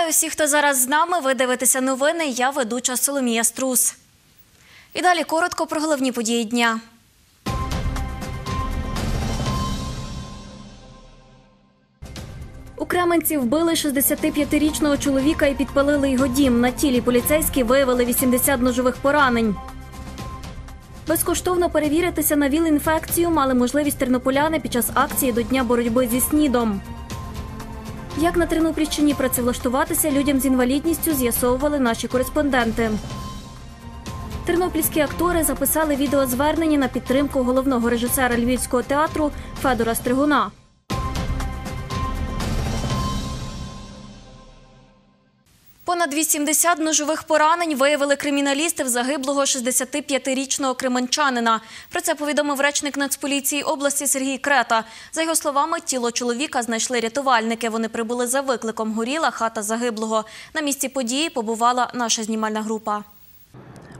Вітаю всіх, хто зараз з нами. Ви дивитеся новини. Я ведуча Соломія Струс. І далі коротко про головні події дня. У Кременці вбили 65-річного чоловіка і підпалили його дім. На тілі поліцейські виявили 80 ножових поранень. Безкоштовно перевіритися на ВІЛ-інфекцію мали можливість тернополяни під час акції до Дня боротьби зі СНІДом. Як на Тернопільщині працевлаштуватися людям з інвалідністю, з'ясовували наші кореспонденти. Тернопільські актори записали відеозвернення на підтримку головного режисера Львівського театру Федора Стригуна. Понад 80 ножових поранень виявили криміналісти в загиблого 65-річного кременчанина. Про це повідомив речник Нацполіції області Сергій Крета. За його словами, тіло чоловіка знайшли рятувальники. Вони прибули за викликом. Горіла хата загиблого. На місці події побувала наша знімальна група.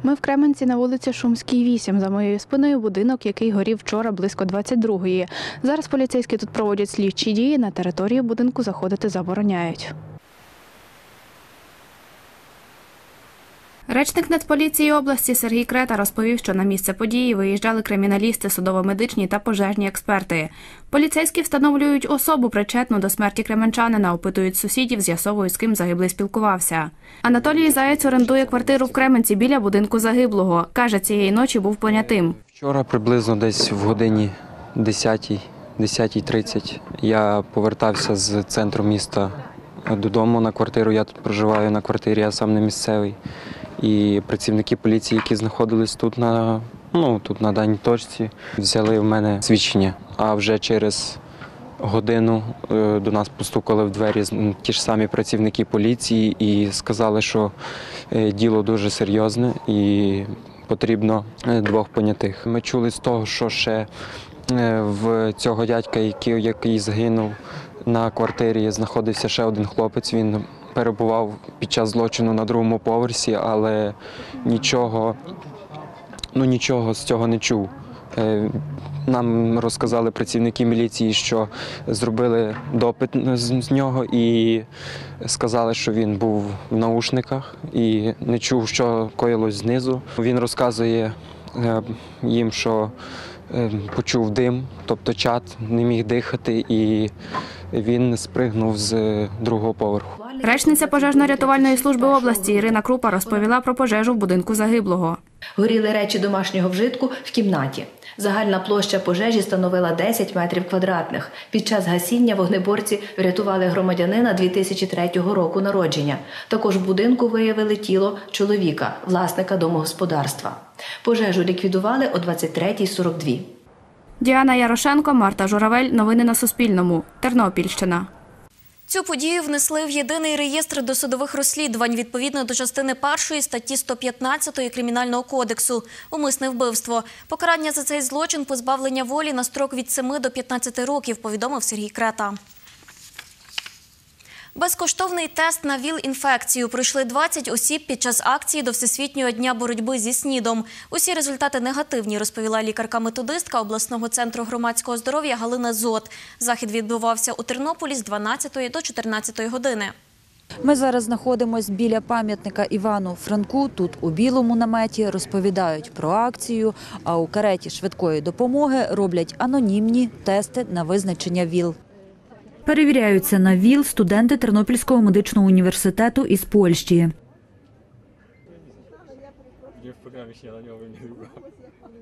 Ми в Кременці на вулиці Шумській, 8. За моєю спиною будинок, який горів вчора близько 22-ї. Зараз поліцейські тут проводять слідчі дії. На територію будинку заходити забороняють. Речник Нацполіції області Сергій Крета розповів, що на місце події виїжджали криміналісти, судово-медичні та пожежні експерти. Поліцейські встановлюють особу причетну до смерті кременчанина, опитують сусідів, з'ясовують, з ким загиблий спілкувався. Анатолій Заєць орендує квартиру в Кременці біля будинку загиблого. Каже, цієї ночі був понятим. Вчора приблизно десь в годині 10 10.30 я повертався з центру міста додому на квартиру. Я тут проживаю на квартирі, я сам не місцевий. І працівники поліції, які знаходились тут на, ну, тут на даній точці, взяли в мене свідчення. А вже через годину е, до нас постукали в двері ті ж самі працівники поліції і сказали, що е, діло дуже серйозне і потрібно е, двох понятих. Ми чули з того, що ще в цього дядька, який, який загинув на квартирі, знаходився ще один хлопець. Він перебував під час злочину на другому поверсі, але нічого, ну нічого з цього не чув. Е, Нам розказали працівники міліції, що зробили допит з нього і сказали, що він був в наушниках і не чув, що коїлось знизу. Він розказує е, їм, що е, почув дим, тобто чат, не міг дихати, і він спригнув з другого поверху. Речниця пожежно-рятувальної служби області Ірина Крупа розповіла про пожежу в будинку загиблого. Горіли речі домашнього вжитку в кімнаті. Загальна площа пожежі становила 10 метрів квадратних. Під час гасіння вогнеборці врятували громадянина 2003 року народження. Також в будинку виявили тіло чоловіка, власника домогосподарства. Пожежу ліквідували о 23.42. Діана Ярошенко, Марта Журавель. Новини на Суспільному. Тернопільщина. Цю подію внесли в єдиний реєстр досудових розслідувань відповідно до частини першої статті 115 Кримінального кодексу «Умисне вбивство». Покарання за цей злочин позбавлення волі на строк від 7 до 15 років, повідомив Сергій Крета. Безкоштовний тест на ВІЛ-інфекцію пройшли 20 осіб під час акції до Всесвітнього дня боротьби зі СНІДом. Усі результати негативні, розповіла лікарка-методистка обласного центру громадського здоров'я Галина Зот. Захід відбувався у Тернополі з 12 до 14 години. Ми зараз знаходимося біля пам'ятника Івану Франку. Тут у білому наметі розповідають про акцію, а у кареті швидкої допомоги роблять анонімні тести на визначення ВІЛ. Перевіряються на ВІЛ студенти Тернопільського медичного університету із Польщі.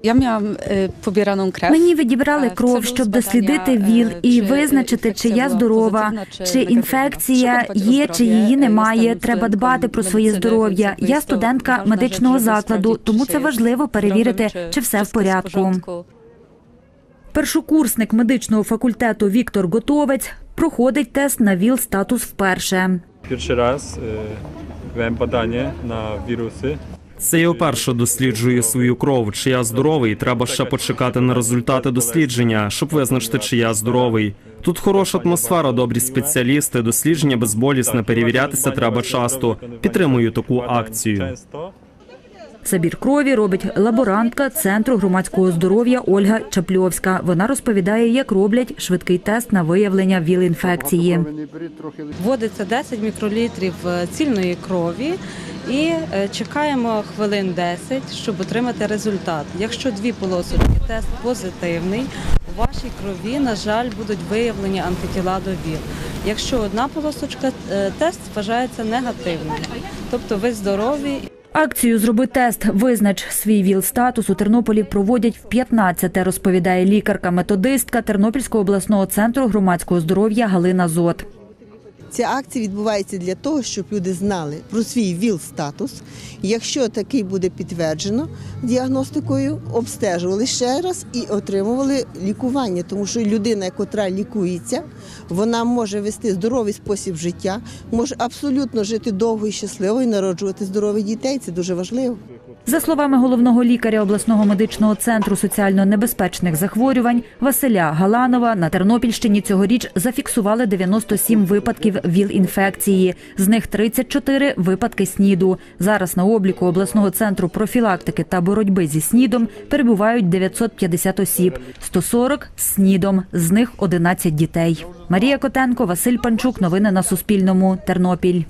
Ja miałam pobieraną krew. Мені відібрали Е, кров, щоб дослідити е, ВІЛ і визначити, чи я здорова, чи інфекція є, чи її е, немає. Треба дбати про своє здоров'я. Я студентка медичного закладу, тому це важливо перевірити, чи все в порядку. Першокурсник медичного факультету Віктор Готовець проходить тест на ВІЛ статус вперше. Перший раз е, брałem badanie на віруси. Це я вперше досліджую свою кров. Чи я здоровий? Треба ще почекати на результати дослідження, щоб визначити, чи я здоровий. Тут хороша атмосфера, добрі спеціалісти, дослідження безболісне, перевірятися треба часто. Підтримую таку акцію. Забір крові робить лаборантка Центру громадського здоров'я Ольга Чапльовська. Вона розповідає, як роблять швидкий тест на виявлення ВІЛ-інфекції. Вводиться 10 мікролітрів е, цільної крові і е, чекаємо хвилин 10, щоб отримати результат. Якщо дві полосочки тест позитивний, у вашій крові, на жаль, будуть виявлені антитіла до ВІЛ. Якщо одна полосочка, е, тест вважається негативним. Тобто ви здорові Акцію Зроби тест, визнач свій ВІЛ-статус у Тернополі проводять в 15-те, розповідає лікарка-методистка Тернопільського обласного центру громадського здоров'я Галина Зот. Ця акція відбувається для того, щоб люди знали про свій ВІЛ-статус. Якщо такий буде підтверджено діагностикою, обстежували ще раз і отримували лікування, тому що людина, яка лікується, вона може вести здоровий спосіб життя, може абсолютно жити довго і щасливо і народжувати здорових дітей. Це дуже важливо. За словами головного лікаря обласного медичного центру соціально небезпечних захворювань Василя Галанова, на Тернопільщині цьогоріч зафіксували 97 випадків ВІЛ-інфекції. З них 34 випадки СНІДу. Зараз на обліку обласного центру профілактики та боротьби зі СНІДом перебувають 950 осіб, 140 з СНІДом, з них 11 дітей. Марія Котенко, Василь Панчук. Новини на Суспільному. Тернопіль.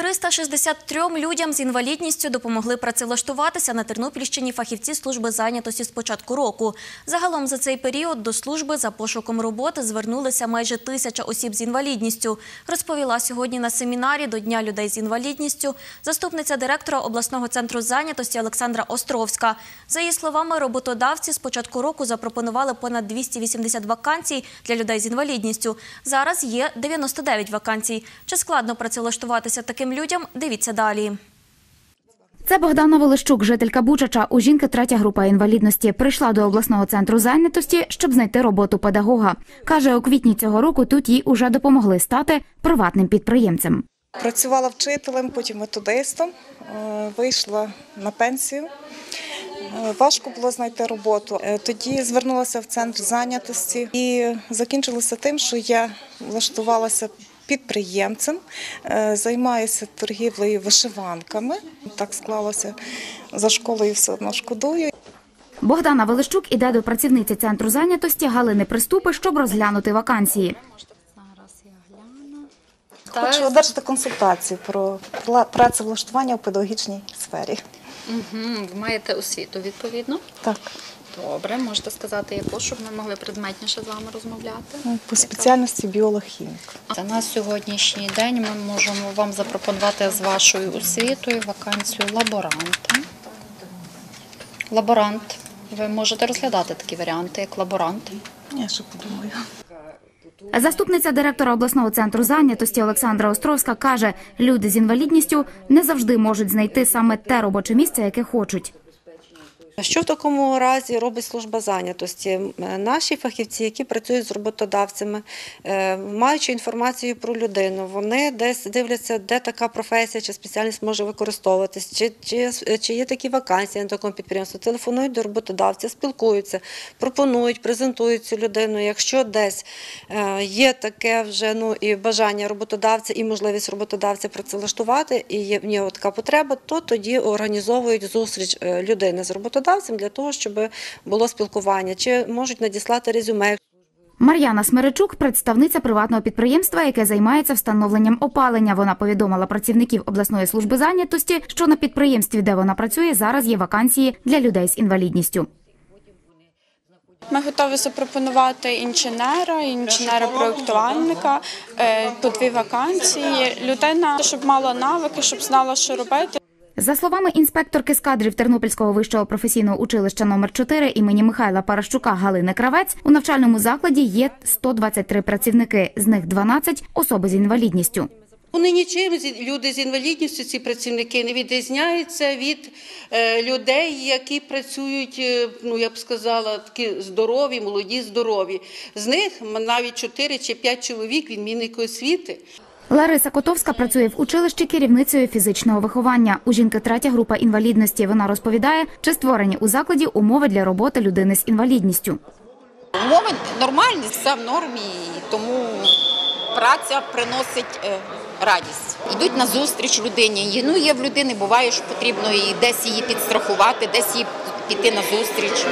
363 людям з інвалідністю допомогли працевлаштуватися на Тернопільщині фахівці служби зайнятості з початку року. Загалом за цей період до служби за пошуком роботи звернулися майже тисяча осіб з інвалідністю. Розповіла сьогодні на семінарі до Дня людей з інвалідністю заступниця директора обласного центру зайнятості Олександра Островська. За її словами, роботодавці з початку року запропонували понад 280 вакансій для людей з інвалідністю. Зараз є 99 вакансій. Чи складно працевлаштуватися таким людям? Дивіться далі. Це Богдана Волощук, жителька Бучача. У жінки третя група інвалідності. Прийшла до обласного центру зайнятості, щоб знайти роботу педагога. Каже, у квітні цього року тут їй уже допомогли стати приватним підприємцем. Працювала вчителем, потім методистом, е, вийшла на пенсію. Е, Важко було знайти роботу. Е, Тоді звернулася в центр зайнятості і закінчилося тим, що я влаштувалася підприємцем, е, займаюся торгівлею вишиванками. Так склалося за школою все одно шкодую. Богдана Велищук іде до працівниці центру зайнятості Галини Приступи, щоб розглянути вакансії. Хочу одержати консультацію про працевлаштування у педагогічній сфері. Угу. Ви маєте освіту відповідно. Так, Добре, можете сказати, яку, щоб ми могли предметніше з вами розмовляти. ну, по спеціальності біолог-хімік. Це на сьогоднішній день ми можемо вам запропонувати з вашою освітою вакансію лаборанта. Лаборант. Ви можете розглядати такі варіанти, як лаборант. Я ще подумаю. Заступниця директора обласного центру зайнятості Олександра Островська каже, люди з інвалідністю не завжди можуть знайти саме те робоче місце, яке хочуть. Що в такому разі робить служба зайнятості? Е, Наші фахівці, які працюють з роботодавцями, е, маючи інформацію про людину, вони десь дивляться, де така професія чи спеціальність може використовуватись, чи, чи, чи є такі вакансії на такому підприємстві. Телефонують до роботодавця, спілкуються, пропонують, презентують цю людину. Якщо десь е, є таке вже ну і бажання роботодавця, і можливість роботодавця працевлаштувати, і є в нього така потреба, то тоді організовують зустріч е, людини з роботодавцем для того, щоб було спілкування, чи можуть надіслати резюме. Мар'яна Смеречук, представниця приватного підприємства, яке займається встановленням опалення. Вона повідомила працівників обласної служби зайнятості, що на підприємстві, де вона працює, зараз є вакансії для людей з інвалідністю. Ми готові запропонувати інженера, інженера-проєктувальника е, по дві вакансії. Людина, щоб мала навики, щоб знала, що робити. За словами інспекторки з кадрів Тернопільського вищого професійного училища номер 4 імені Михайла Паращука Галини Кравець, у навчальному закладі є 123 працівники, з них 12 – особи з інвалідністю. Вони нічим люди з інвалідністю, ці працівники не відрізняються від е, людей, які працюють, е, ну я б сказала, такі здорові, молоді, здорові. З них навіть 4 чи 5 чоловік відмінники освіти. Лариса Котовська працює в училищі керівницею фізичного виховання. У жінки третя група інвалідності. Вона розповідає, чи створені у закладі умови для роботи людини з інвалідністю. Умови нормальні, все в нормі, тому праця приносить е, радість. Йдуть на зустріч людині. Ну, є в людини, буває, що потрібно і десь її підстрахувати, десь їй піти на зустріч.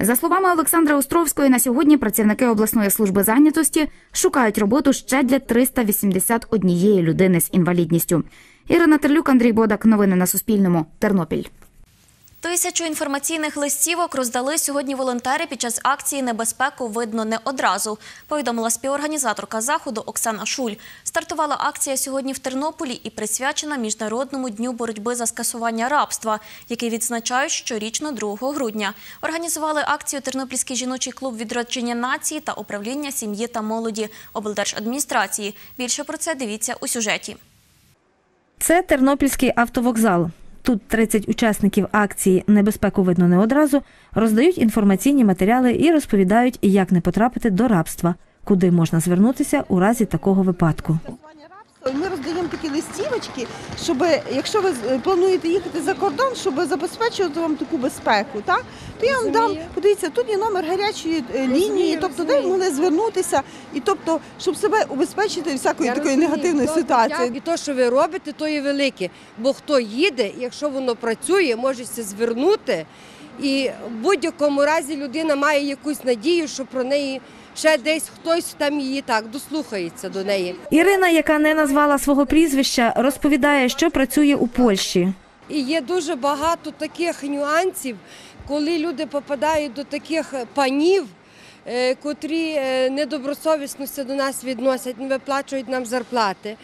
За словами Олександра Островської, на сьогодні працівники обласної служби зайнятості шукають роботу ще для 381 людини з інвалідністю. Ірина Терлюк, Андрій Бодак. Новини на Суспільному. Тернопіль. Тисячу інформаційних листівок роздали сьогодні волонтери під час акції Небезпеку видно не одразу. Повідомила співорганізаторка заходу Оксана Шуль. Стартувала акція сьогодні в Тернополі і присвячена Міжнародному дню боротьби за скасування рабства, який відзначають щорічно 2 грудня. Організували акцію Тернопільський жіночий клуб відродження нації та управління сім'ї та молоді облдержадміністрації. Більше про це дивіться у сюжеті. Це Тернопільський автовокзал. Тут 30 учасників акції Небезпеку видно не одразу роздають інформаційні матеріали і розповідають, як не потрапити до рабства, куди можна звернутися у разі такого випадку. Ми роздаємо такі листівочки, щоб якщо ви е, плануєте їхати за кордон, щоб забезпечувати вам таку безпеку, так? То я вам дам, подивіться, тут є номер гарячої е, лінії, тобто де ви могли звернутися, і тобто, щоб себе убезпечити від всякої Я такої розумію, негативної то ситуації. І то, що ви робите, то є велике. Бо хто їде, якщо воно працює, може це звернути. І в будь-якому разі людина має якусь надію, що про неї ще десь хтось там її так дослухається до неї. Ірина, яка не назвала свого прізвища, розповідає, що працює у Польщі. І є дуже багато таких нюансів, коли люди попадають до таких панів, е, котрі недобросовісності недобросовісно до нас відносять, не виплачують нам зарплати.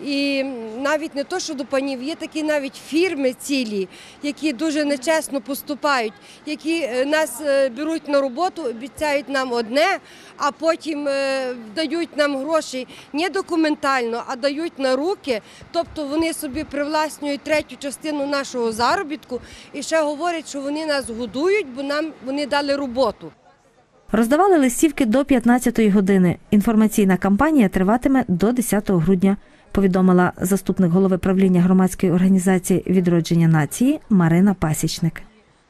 І навіть не то, що до панів, є такі навіть фірми цілі, які дуже нечесно поступають, які е, нас е, беруть на роботу, обіцяють нам одне, а потім е, дають нам гроші не документально, а дають на руки. Тобто вони собі привласнюють третю частину нашого заробітку і ще говорять, що вони нас годують, бо нам вони дали роботу. Роздавали листівки до 15-ї години. Інформаційна кампанія триватиме до 10 грудня, повідомила заступник голови правління громадської організації відродження нації Марина Пасічник.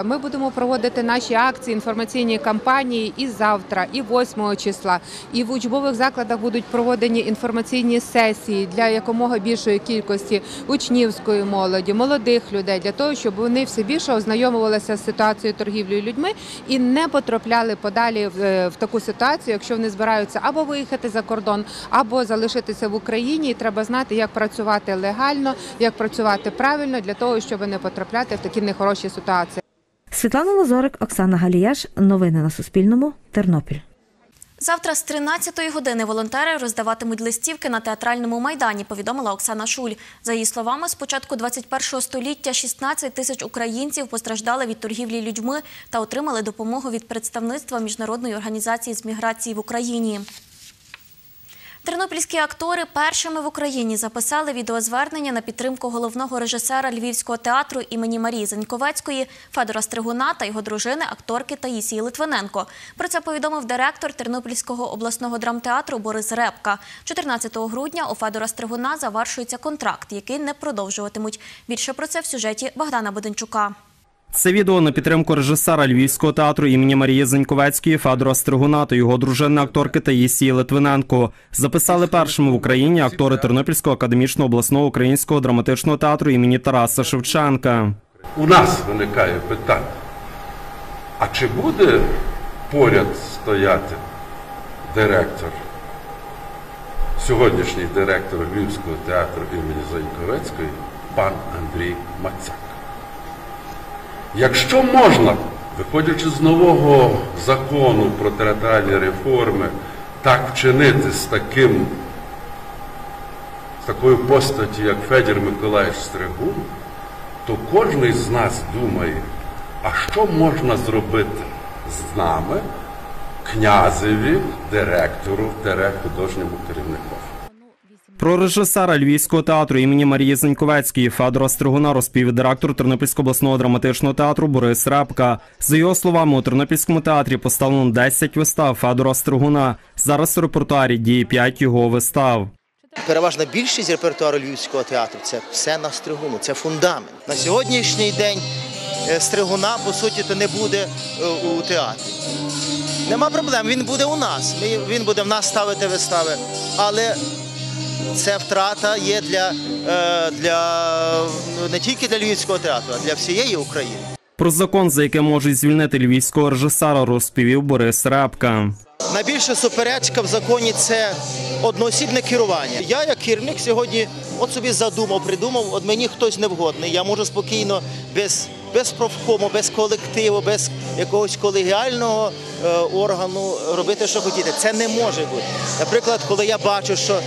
Ми будемо проводити наші акції, інформаційні кампанії і завтра, і 8 числа. І в учбових закладах будуть проводені інформаційні сесії для якомога більшої кількості учнівської молоді, молодих людей, для того, щоб вони все більше ознайомувалися з ситуацією торгівлею людьми і не потрапляли подалі е, в таку ситуацію, якщо вони збираються або виїхати за кордон, або залишитися в Україні. І треба знати, як працювати легально, як працювати правильно для того, щоб не потрапляти в такі нехороші ситуації. Світлана Лазорик, Оксана Галіяш. Новини на Суспільному. Тернопіль. Завтра з 13-ї години волонтери роздаватимуть листівки на театральному майдані, повідомила Оксана Шуль. За її словами, з початку 21-го століття 16 тисяч українців постраждали від торгівлі людьми та отримали допомогу від представництва Міжнародної організації з міграції в Україні. Тернопільські актори першими в Україні записали відеозвернення на підтримку головного режисера Львівського театру імені Марії Заньковецької Федора Стригуна та його дружини, акторки Таїсії Литвиненко. Про це повідомив директор Тернопільського обласного драмтеатру Борис Репка. 14 грудня у Федора Стригуна завершується контракт, який не продовжуватимуть. Більше про це в сюжеті Богдана Буденчука. Це відео на підтримку режисера Львівського театру імені Марії Заньковецької Федора Стригуна та його дружини акторки Таїсії Литвиненко. Записали першими в Україні актори Тернопільського академічного обласного українського драматичного театру імені Тараса Шевченка. У нас виникає питання, а чи буде поряд стояти директор, сьогоднішній директор Львівського театру імені Заньковецької, пан Андрій Мацак? Якщо можна, виходячи з нового закону про театральні реформи, так вчинити з таким, з такою постаті, як Федір Миколаївич Стригун, то кожен з нас думає, а що можна зробити з нами, князеві, директору, художньому керівнику. Про режисера Львівського театру імені Марії Заньковецької Федора Стригуна розповів директор Тернопільського обласного драматичного театру Борис Репка. За його словами, у Тернопільському театрі поставлено 10 вистав Федора Стригуна. Зараз у репертуарі діє 5 його вистав. Переважна більшість репертуару Львівського театру це все на стригуну, це фундамент. На сьогоднішній день е, стригуна, по суті, не буде е, у театрі. Нема проблем, він буде у нас. Він буде в нас ставити вистави. Але це втрата є для, е, для ну, не тільки для Львівського театру, а для всієї України. Про закон, за яким можуть звільнити львівського режисера, розповів Борис Репка. Найбільша суперечка в законі це одноосібне керування. Я, як керівник, сьогодні от собі задумав, придумав, от мені хтось невгодний. Я можу спокійно, без, без профкому, без колективу, без якогось колегіального е, органу робити, що хотіти. Це не може бути. Наприклад, коли я бачу, що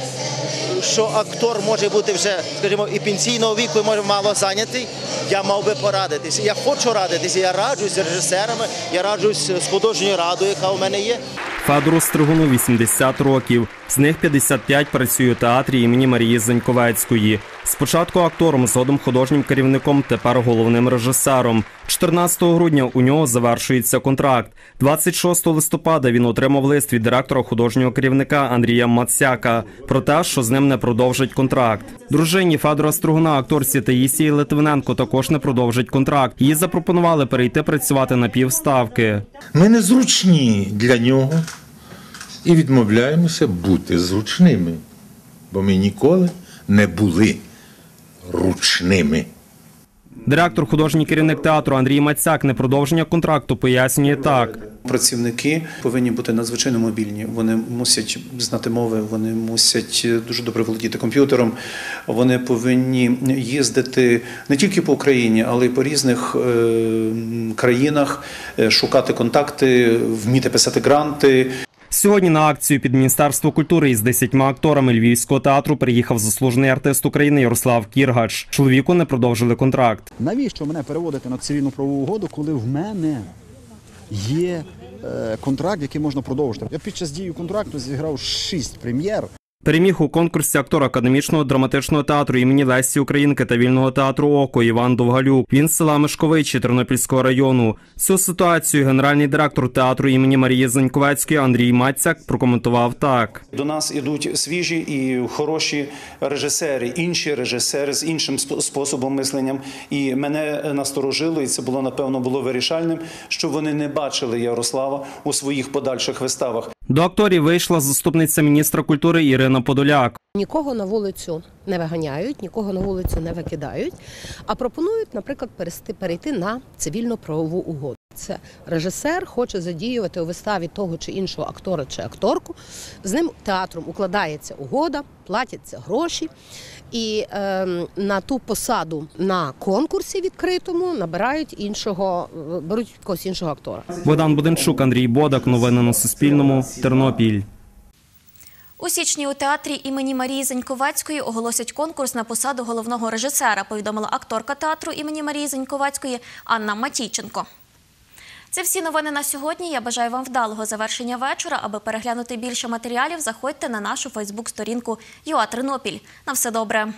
що актор може бути вже, скажімо, і пенсійного віку, і може мало зайнятий, я мав би порадитися. Я хочу радитися, я раджусь з режисерами, я раджусь з художньою радою, яка у мене є. Федору Стригуну 80 років. З них 55 працює у театрі імені Марії Заньковецької. Спочатку актором, згодом художнім керівником, тепер головним режисером. 14 грудня у нього завершується контракт. 26 листопада він отримав лист від директора художнього керівника Андрія Мацяка про те, що з ним не продовжить контракт. Дружині Федора Стругуна, акторці Таїсії Литвиненко, також не продовжить контракт. Їй запропонували перейти працювати на півставки. Ми незручні для нього і відмовляємося бути зручними, бо ми ніколи не були ручними. Директор художній керівник театру Андрій Мацяк непродовження контракту пояснює так. Працівники повинні бути надзвичайно мобільні. Вони мусять знати мови, вони мусять дуже добре володіти комп'ютером. Вони повинні їздити не тільки по Україні, але й по різних е, країнах, е, шукати контакти, вміти писати гранти. Сьогодні на акцію під Міністерство культури із десятьма акторами Львівського театру приїхав заслужений артист України Ярослав Кіргач. Чоловіку не продовжили контракт. Навіщо мене переводити на цивільну правову угоду, коли в мене є е, контракт, який можна продовжити? Я під час дії контракту зіграв шість прем'єр. Переміг у конкурсі актор академічного драматичного театру імені Лесі Українки та вільного театру Око Іван Довгалюк. Він з села Мишковичі Тернопільського району. Цю ситуацію генеральний директор театру імені Марії Заньковецької Андрій Мацяк прокоментував так. До нас ідуть свіжі і хороші режисери, інші режисери з іншим спо- способом мисленням. І мене насторожило, і це було напевно було вирішальним, що вони не бачили Ярослава у своїх подальших виставах. До акторів вийшла заступниця міністра культури Ірина Подоляк. Нікого на вулицю не виганяють, нікого на вулицю не викидають, а пропонують, наприклад, перейти, на цивільно-правову угоду. Це режисер хоче задіювати у виставі того чи іншого актора чи акторку. З ним театром укладається угода, платяться гроші, і ем, на ту посаду на конкурсі відкритому набирають іншого, е, беруть якогось іншого актора. Богдан Буденчук, Андрій Бодак. Новини на Суспільному. Тернопіль. У січні у театрі імені Марії Заньковецької оголосять конкурс на посаду головного режисера, повідомила акторка театру імені Марії Заньковецької Анна Матійченко. Це всі новини на сьогодні. Я бажаю вам вдалого завершення вечора. Аби переглянути більше матеріалів, заходьте на нашу Фейсбук-сторінку ЮА Тернопіль. На все добре.